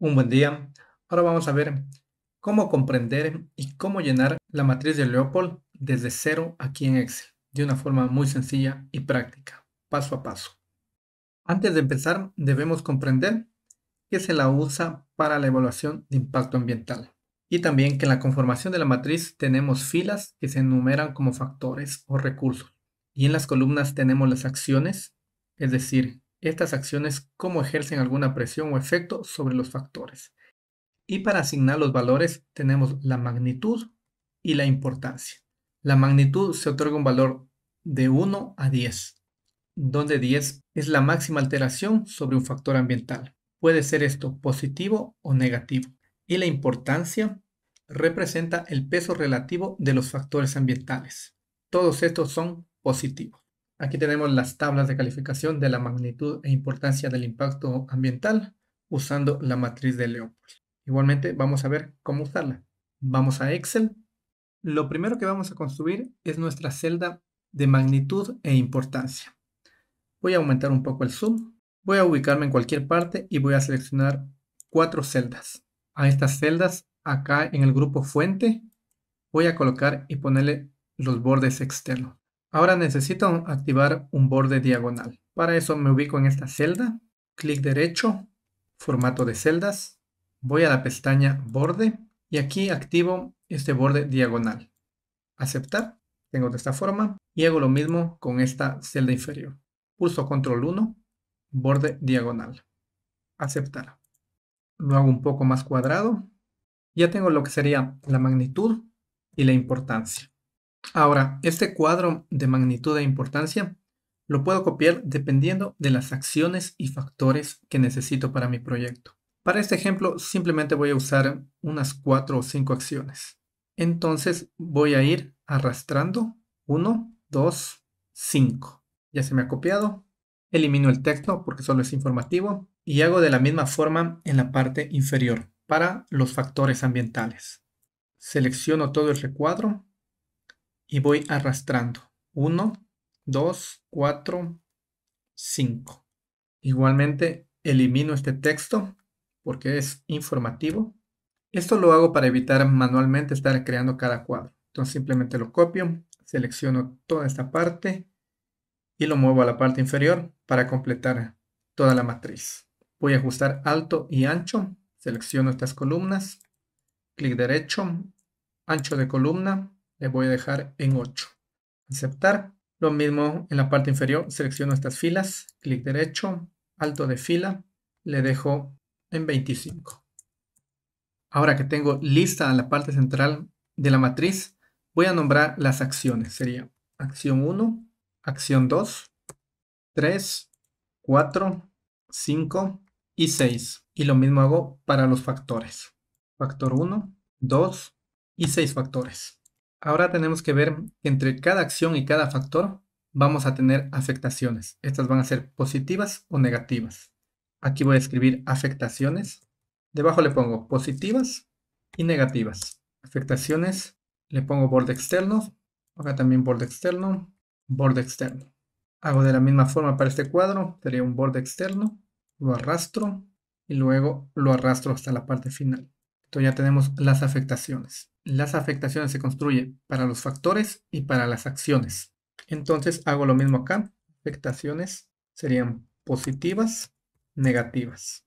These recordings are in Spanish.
Un buen día. Ahora vamos a ver cómo comprender y cómo llenar la matriz de Leopold desde cero aquí en Excel, de una forma muy sencilla y práctica, paso a paso. Antes de empezar, debemos comprender que se la usa para la evaluación de impacto ambiental y también que en la conformación de la matriz tenemos filas que se enumeran como factores o recursos y en las columnas tenemos las acciones, es decir, estas acciones cómo ejercen alguna presión o efecto sobre los factores. Y para asignar los valores tenemos la magnitud y la importancia. La magnitud se otorga un valor de 1 a 10, donde 10 es la máxima alteración sobre un factor ambiental. Puede ser esto positivo o negativo. Y la importancia representa el peso relativo de los factores ambientales. Todos estos son positivos. Aquí tenemos las tablas de calificación de la magnitud e importancia del impacto ambiental usando la matriz de Leopold. Igualmente vamos a ver cómo usarla. Vamos a Excel. Lo primero que vamos a construir es nuestra celda de magnitud e importancia. Voy a aumentar un poco el zoom. Voy a ubicarme en cualquier parte y voy a seleccionar cuatro celdas. A estas celdas, acá en el grupo fuente, voy a colocar y ponerle los bordes externos. Ahora necesito activar un borde diagonal. Para eso me ubico en esta celda, clic derecho, formato de celdas, voy a la pestaña borde y aquí activo este borde diagonal. Aceptar, tengo de esta forma y hago lo mismo con esta celda inferior. Pulso control 1, borde diagonal. Aceptar. Lo hago un poco más cuadrado. Ya tengo lo que sería la magnitud y la importancia. Ahora, este cuadro de magnitud e importancia lo puedo copiar dependiendo de las acciones y factores que necesito para mi proyecto. Para este ejemplo, simplemente voy a usar unas cuatro o cinco acciones. Entonces voy a ir arrastrando 1, 2, 5. Ya se me ha copiado. Elimino el texto porque solo es informativo y hago de la misma forma en la parte inferior para los factores ambientales. Selecciono todo el recuadro y voy arrastrando. 1, 2, 4, 5. Igualmente elimino este texto porque es informativo. Esto lo hago para evitar manualmente estar creando cada cuadro. Entonces simplemente lo copio, selecciono toda esta parte y lo muevo a la parte inferior para completar toda la matriz. Voy a ajustar alto y ancho, selecciono estas columnas, clic derecho, ancho de columna, le voy a dejar en 8. Aceptar. Lo mismo en la parte inferior, selecciono estas filas, clic derecho, alto de fila, le dejo en 25. Ahora que tengo lista la parte central de la matriz, voy a nombrar las acciones. Sería acción 1, acción 2, 3, 4, 5 y 6. Y lo mismo hago para los factores. Factor 1, 2 y 6 factores. Ahora tenemos que ver que entre cada acción y cada factor vamos a tener afectaciones. Estas van a ser positivas o negativas. Aquí voy a escribir afectaciones. Debajo le pongo positivas y negativas. Afectaciones, le pongo borde externo. Acá también borde externo, borde externo. Hago de la misma forma para este cuadro. Sería un borde externo. Lo arrastro y luego lo arrastro hasta la parte final. Entonces ya tenemos las afectaciones. Las afectaciones se construyen para los factores y para las acciones. Entonces hago lo mismo acá. Afectaciones serían positivas, negativas.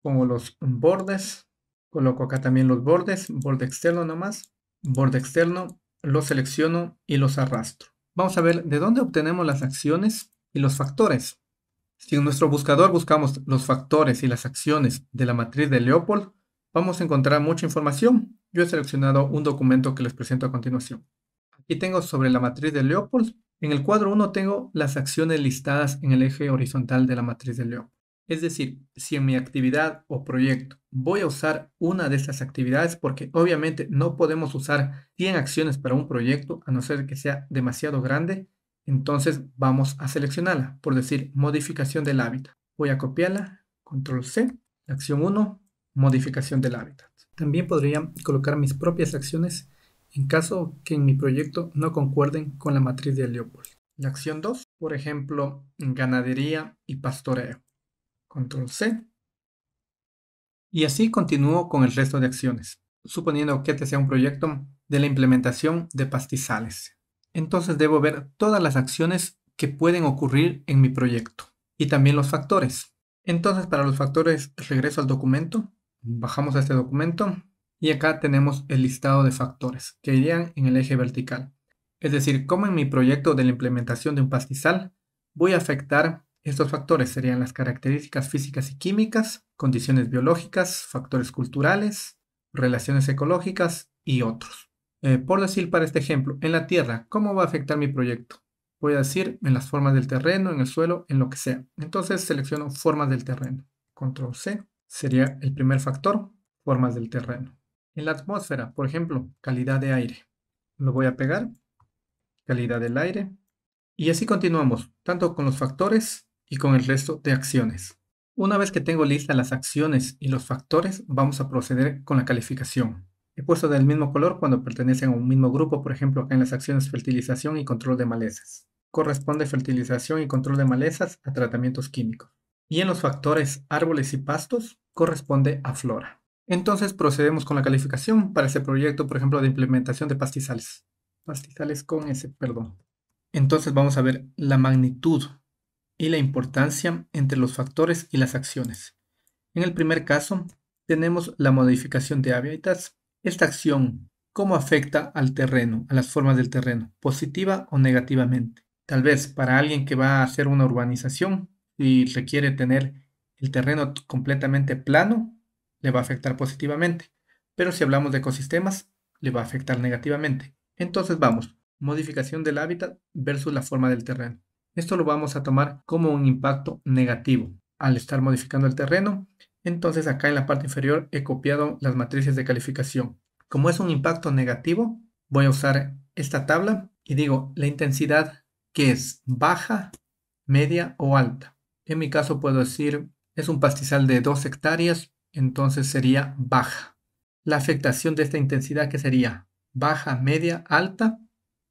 Pongo los bordes. Coloco acá también los bordes. Borde externo nomás. Borde externo. Los selecciono y los arrastro. Vamos a ver de dónde obtenemos las acciones y los factores. Si en nuestro buscador buscamos los factores y las acciones de la matriz de Leopold, vamos a encontrar mucha información. Yo he seleccionado un documento que les presento a continuación. Aquí tengo sobre la matriz de Leopold. En el cuadro 1 tengo las acciones listadas en el eje horizontal de la matriz de Leopold. Es decir, si en mi actividad o proyecto voy a usar una de estas actividades, porque obviamente no podemos usar 100 acciones para un proyecto, a no ser que sea demasiado grande, entonces vamos a seleccionarla, por decir, modificación del hábitat. Voy a copiarla, control C, acción 1, modificación del hábitat. También podría colocar mis propias acciones en caso que en mi proyecto no concuerden con la matriz de Leopold. La acción 2, por ejemplo, ganadería y pastoreo. Control C. Y así continúo con el resto de acciones, suponiendo que este sea un proyecto de la implementación de pastizales. Entonces debo ver todas las acciones que pueden ocurrir en mi proyecto y también los factores. Entonces para los factores regreso al documento, bajamos a este documento y acá tenemos el listado de factores que irían en el eje vertical. Es decir, cómo en mi proyecto de la implementación de un pastizal voy a afectar estos factores. Serían las características físicas y químicas, condiciones biológicas, factores culturales, relaciones ecológicas y otros. Eh, por decir para este ejemplo, en la tierra, ¿cómo va a afectar mi proyecto? Voy a decir en las formas del terreno, en el suelo, en lo que sea. Entonces selecciono formas del terreno. Control C sería el primer factor, formas del terreno. En la atmósfera, por ejemplo, calidad de aire. Lo voy a pegar, calidad del aire. Y así continuamos, tanto con los factores y con el resto de acciones. Una vez que tengo listas las acciones y los factores, vamos a proceder con la calificación. He puesto del mismo color cuando pertenecen a un mismo grupo, por ejemplo, acá en las acciones fertilización y control de malezas. Corresponde fertilización y control de malezas a tratamientos químicos. Y en los factores árboles y pastos, corresponde a flora. Entonces procedemos con la calificación para ese proyecto, por ejemplo, de implementación de pastizales. Pastizales con ese, perdón. Entonces vamos a ver la magnitud y la importancia entre los factores y las acciones. En el primer caso, tenemos la modificación de hábitats esta acción, ¿cómo afecta al terreno, a las formas del terreno, positiva o negativamente? Tal vez para alguien que va a hacer una urbanización y requiere tener el terreno completamente plano, le va a afectar positivamente. Pero si hablamos de ecosistemas, le va a afectar negativamente. Entonces vamos, modificación del hábitat versus la forma del terreno. Esto lo vamos a tomar como un impacto negativo. Al estar modificando el terreno, entonces acá en la parte inferior he copiado las matrices de calificación. Como es un impacto negativo, voy a usar esta tabla y digo la intensidad que es baja, media o alta. En mi caso puedo decir es un pastizal de 2 hectáreas, entonces sería baja. La afectación de esta intensidad que sería baja, media, alta,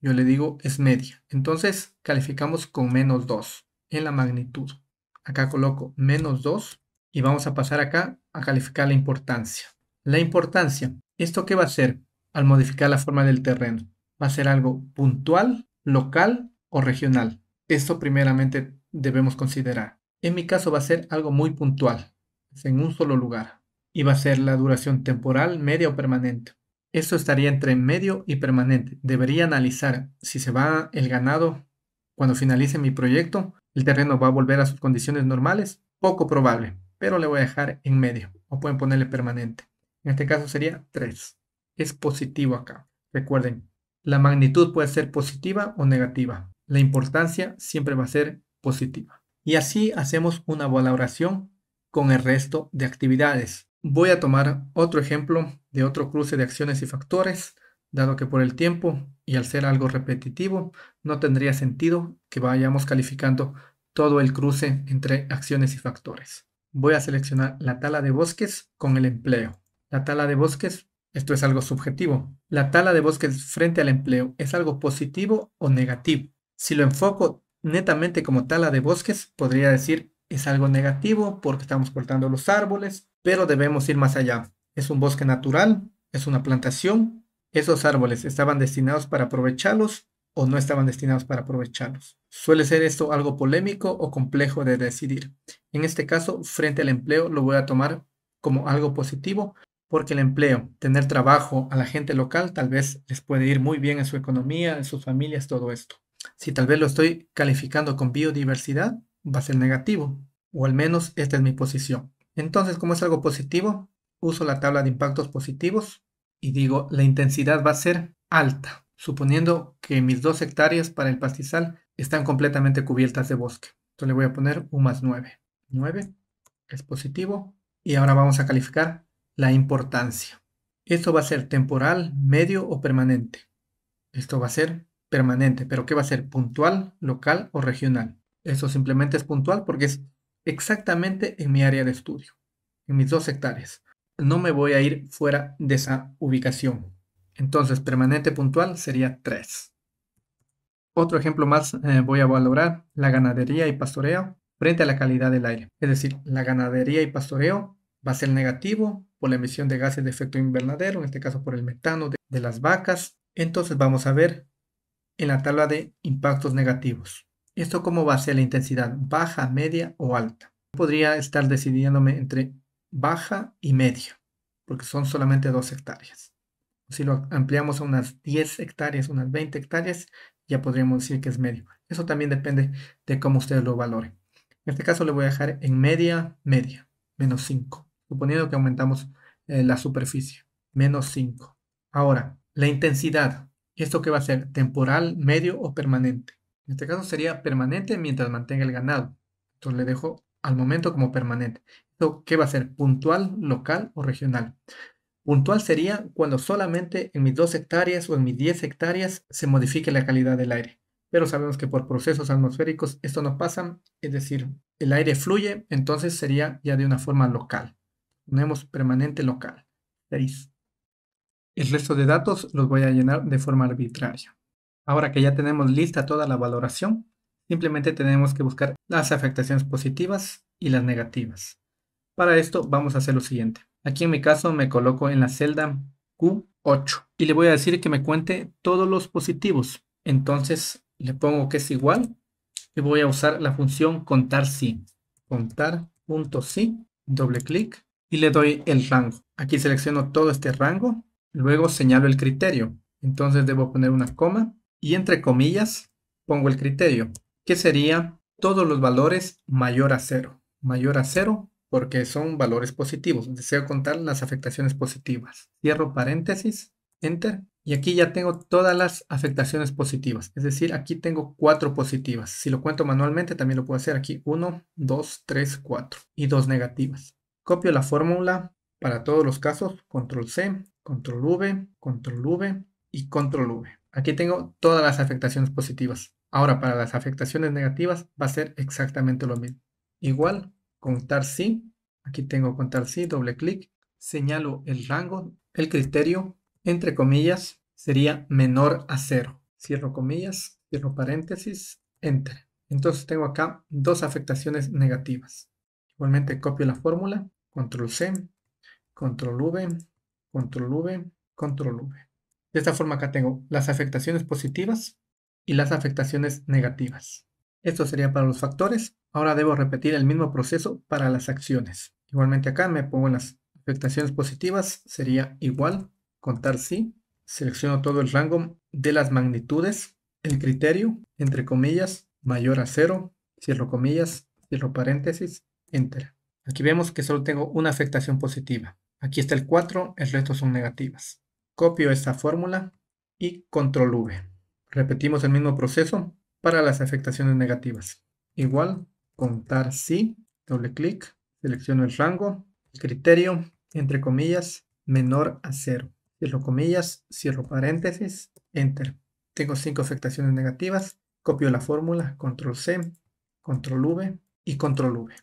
yo le digo es media. Entonces calificamos con menos 2 en la magnitud. Acá coloco menos 2 y vamos a pasar acá a calificar la importancia. La importancia, ¿esto qué va a ser al modificar la forma del terreno? ¿Va a ser algo puntual, local o regional? Esto primeramente debemos considerar. En mi caso va a ser algo muy puntual, en un solo lugar. Y va a ser la duración temporal, media o permanente. Esto estaría entre medio y permanente. Debería analizar si se va el ganado cuando finalice mi proyecto, el terreno va a volver a sus condiciones normales. Poco probable, pero le voy a dejar en medio o pueden ponerle permanente. En este caso sería 3. Es positivo acá. Recuerden, la magnitud puede ser positiva o negativa. La importancia siempre va a ser positiva. Y así hacemos una valoración con el resto de actividades. Voy a tomar otro ejemplo de otro cruce de acciones y factores, dado que por el tiempo y al ser algo repetitivo, no tendría sentido que vayamos calificando todo el cruce entre acciones y factores voy a seleccionar la tala de bosques con el empleo. La tala de bosques, esto es algo subjetivo. La tala de bosques frente al empleo es algo positivo o negativo. Si lo enfoco netamente como tala de bosques, podría decir es algo negativo porque estamos cortando los árboles, pero debemos ir más allá. Es un bosque natural, es una plantación. Esos árboles estaban destinados para aprovecharlos o no estaban destinados para aprovecharlos. Suele ser esto algo polémico o complejo de decidir. En este caso, frente al empleo, lo voy a tomar como algo positivo porque el empleo, tener trabajo a la gente local, tal vez les puede ir muy bien en su economía, en sus familias, todo esto. Si tal vez lo estoy calificando con biodiversidad, va a ser negativo, o al menos esta es mi posición. Entonces, como es algo positivo, uso la tabla de impactos positivos y digo la intensidad va a ser alta suponiendo que mis dos hectáreas para el pastizal están completamente cubiertas de bosque. Entonces le voy a poner un más 9. 9 es positivo. Y ahora vamos a calificar la importancia. Esto va a ser temporal, medio o permanente. Esto va a ser permanente, pero ¿qué va a ser? ¿Puntual, local o regional? Eso simplemente es puntual porque es exactamente en mi área de estudio, en mis dos hectáreas. No me voy a ir fuera de esa ubicación. Entonces, permanente puntual sería 3. Otro ejemplo más eh, voy a valorar la ganadería y pastoreo frente a la calidad del aire. Es decir, la ganadería y pastoreo va a ser negativo por la emisión de gases de efecto invernadero, en este caso por el metano de, de las vacas. Entonces vamos a ver en la tabla de impactos negativos. ¿Esto cómo va a ser la intensidad? ¿Baja, media o alta? Podría estar decidiéndome entre baja y media, porque son solamente 2 hectáreas. Si lo ampliamos a unas 10 hectáreas, unas 20 hectáreas, ya podríamos decir que es medio. Eso también depende de cómo ustedes lo valoren. En este caso le voy a dejar en media, media, menos 5, suponiendo que aumentamos eh, la superficie, menos 5. Ahora, la intensidad, ¿esto qué va a ser? ¿Temporal, medio o permanente? En este caso sería permanente mientras mantenga el ganado. Entonces le dejo al momento como permanente. ¿Esto qué va a ser? ¿Puntual, local o regional? Puntual sería cuando solamente en mis 2 hectáreas o en mis 10 hectáreas se modifique la calidad del aire. Pero sabemos que por procesos atmosféricos esto no pasa, es decir, el aire fluye, entonces sería ya de una forma local. Ponemos permanente local. 6. El resto de datos los voy a llenar de forma arbitraria. Ahora que ya tenemos lista toda la valoración, simplemente tenemos que buscar las afectaciones positivas y las negativas. Para esto vamos a hacer lo siguiente. Aquí en mi caso me coloco en la celda Q8 y le voy a decir que me cuente todos los positivos. Entonces le pongo que es igual y voy a usar la función contar si. Contar punto si, doble clic y le doy el rango. Aquí selecciono todo este rango, luego señalo el criterio. Entonces debo poner una coma y entre comillas pongo el criterio, que sería todos los valores mayor a cero. Mayor a cero porque son valores positivos. Deseo contar las afectaciones positivas. Cierro paréntesis, enter, y aquí ya tengo todas las afectaciones positivas. Es decir, aquí tengo cuatro positivas. Si lo cuento manualmente, también lo puedo hacer aquí. 1, 2, 3, 4 y dos negativas. Copio la fórmula para todos los casos. Control C, Control V, Control V y Control V. Aquí tengo todas las afectaciones positivas. Ahora para las afectaciones negativas va a ser exactamente lo mismo. Igual, contar sí. Aquí tengo contar sí, doble clic. Señalo el rango, el criterio, entre comillas, sería menor a cero. Cierro comillas, cierro paréntesis, enter. Entonces tengo acá dos afectaciones negativas. Igualmente copio la fórmula, control C, control V, control V, control V. De esta forma acá tengo las afectaciones positivas y las afectaciones negativas. Esto sería para los factores. Ahora debo repetir el mismo proceso para las acciones. Igualmente acá me pongo las afectaciones positivas, sería igual, contar sí. Selecciono todo el rango de las magnitudes, el criterio, entre comillas, mayor a cero, cierro comillas, cierro paréntesis, enter. Aquí vemos que solo tengo una afectación positiva. Aquí está el 4, el resto son negativas. Copio esta fórmula y control V. Repetimos el mismo proceso para las afectaciones negativas. Igual, contar sí, doble clic, selecciono el rango, el criterio, entre comillas, menor a cero. Cierro comillas, cierro paréntesis, enter. Tengo cinco afectaciones negativas, copio la fórmula, control C, control V y control V.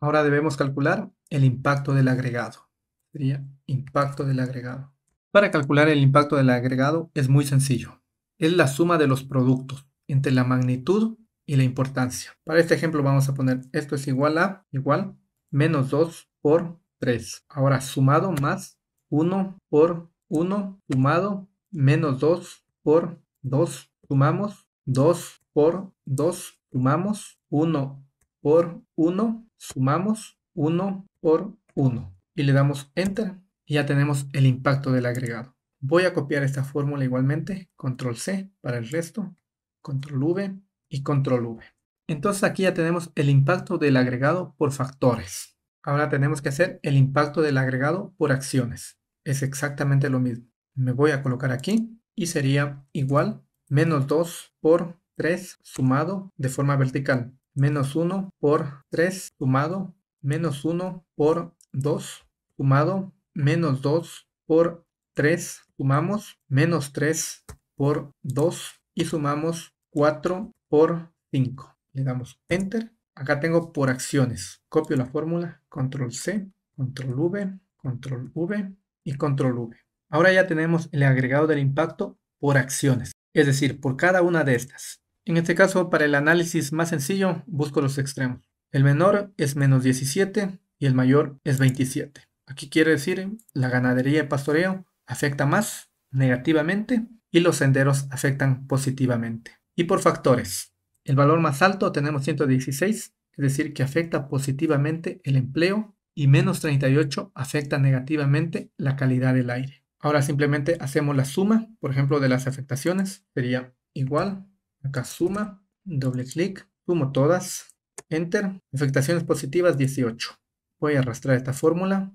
Ahora debemos calcular el impacto del agregado. Sería impacto del agregado. Para calcular el impacto del agregado es muy sencillo. Es la suma de los productos entre la magnitud y la importancia. Para este ejemplo vamos a poner esto es igual a igual menos 2 por 3. Ahora sumado más 1 por 1 sumado menos 2 por 2 sumamos 2 por 2 sumamos 1 por 1 sumamos 1 por 1 y le damos enter y ya tenemos el impacto del agregado. Voy a copiar esta fórmula igualmente, control C para el resto, control V y control V. Entonces aquí ya tenemos el impacto del agregado por factores. Ahora tenemos que hacer el impacto del agregado por acciones. Es exactamente lo mismo. Me voy a colocar aquí y sería igual menos 2 por 3 sumado de forma vertical. Menos 1 por 3 sumado. Menos 1 por 2 sumado menos 2 por 3, sumamos menos 3 por 2 y sumamos 4 por 5. Le damos Enter. Acá tengo por acciones. Copio la fórmula, Control C, Control V, Control V y Control V. Ahora ya tenemos el agregado del impacto por acciones, es decir, por cada una de estas. En este caso, para el análisis más sencillo, busco los extremos. El menor es menos 17 y el mayor es 27. Aquí quiere decir la ganadería y pastoreo afecta más negativamente y los senderos afectan positivamente. Y por factores, el valor más alto tenemos 116, es decir, que afecta positivamente el empleo y menos 38 afecta negativamente la calidad del aire. Ahora simplemente hacemos la suma, por ejemplo, de las afectaciones. Sería igual, acá suma, doble clic, sumo todas, enter, afectaciones positivas 18. Voy a arrastrar esta fórmula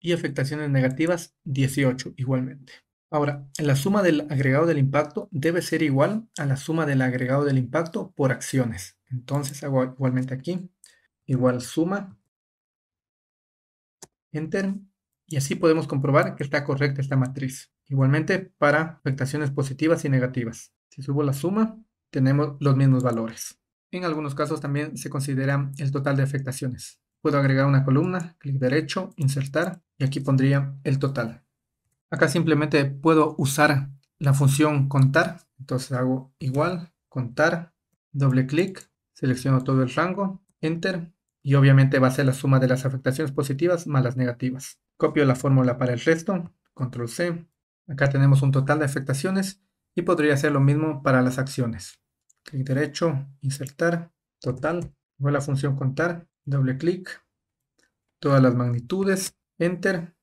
y afectaciones negativas 18 igualmente. Ahora, la suma del agregado del impacto debe ser igual a la suma del agregado del impacto por acciones. Entonces hago igualmente aquí, igual suma, enter, y así podemos comprobar que está correcta esta matriz. Igualmente para afectaciones positivas y negativas. Si subo la suma, tenemos los mismos valores. En algunos casos también se considera el total de afectaciones. Puedo agregar una columna, clic derecho, insertar, y aquí pondría el total. Acá simplemente puedo usar la función contar. Entonces hago igual, contar, doble clic, selecciono todo el rango, enter, y obviamente va a ser la suma de las afectaciones positivas más las negativas. Copio la fórmula para el resto, control C. Acá tenemos un total de afectaciones y podría hacer lo mismo para las acciones. Clic derecho, insertar, total, a la función contar, doble clic, todas las magnitudes, enter,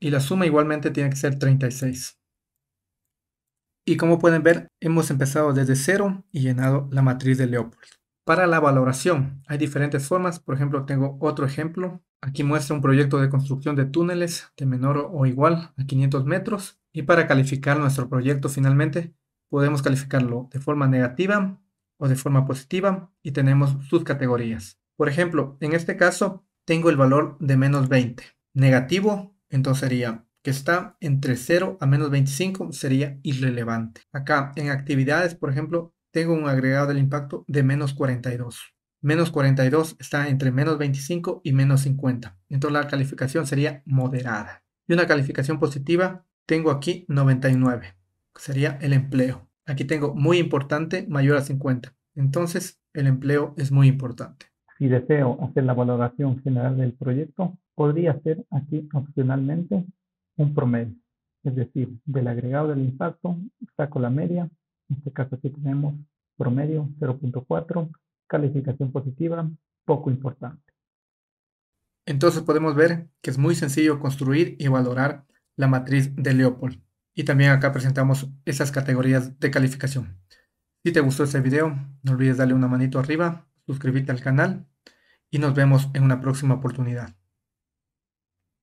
y la suma igualmente tiene que ser 36. Y como pueden ver, hemos empezado desde cero y llenado la matriz de Leopold. Para la valoración hay diferentes formas, por ejemplo tengo otro ejemplo. Aquí muestra un proyecto de construcción de túneles de menor o igual a 500 metros. Y para calificar nuestro proyecto finalmente, podemos calificarlo de forma negativa o de forma positiva y tenemos sus categorías. Por ejemplo, en este caso tengo el valor de menos 20. Negativo entonces sería que está entre 0 a menos 25 sería irrelevante. Acá en actividades, por ejemplo, tengo un agregado del impacto de menos 42. Menos 42 está entre menos 25 y menos 50. Entonces la calificación sería moderada. Y una calificación positiva tengo aquí 99. Sería el empleo. Aquí tengo muy importante, mayor a 50. Entonces el empleo es muy importante. Si deseo hacer la valoración general del proyecto, podría ser aquí opcionalmente un promedio. Es decir, del agregado del impacto saco la media. En este caso aquí tenemos promedio 0.4, calificación positiva, poco importante. Entonces podemos ver que es muy sencillo construir y valorar la matriz de Leopold. Y también acá presentamos esas categorías de calificación. Si te gustó este video, no olvides darle una manito arriba, suscribirte al canal y nos vemos en una próxima oportunidad.